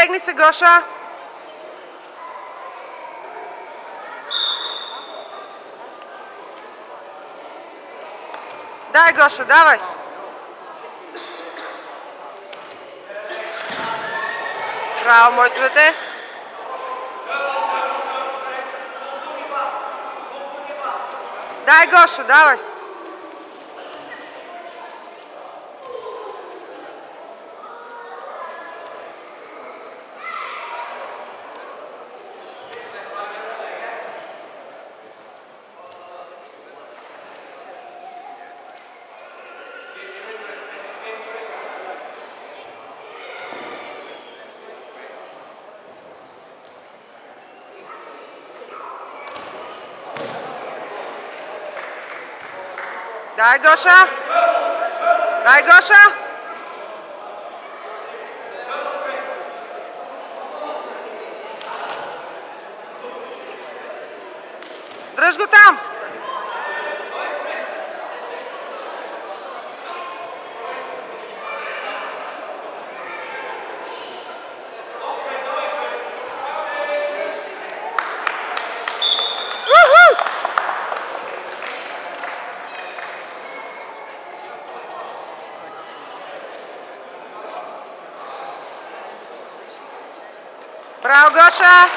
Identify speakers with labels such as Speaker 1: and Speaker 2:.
Speaker 1: Изтегни се, Гоша. Дай, Гоша, давай. Браво, моето дете. Дай, Гоша, давай. Daj, Goša! Daj, Goša! Drž go tam! Браво, Гоша!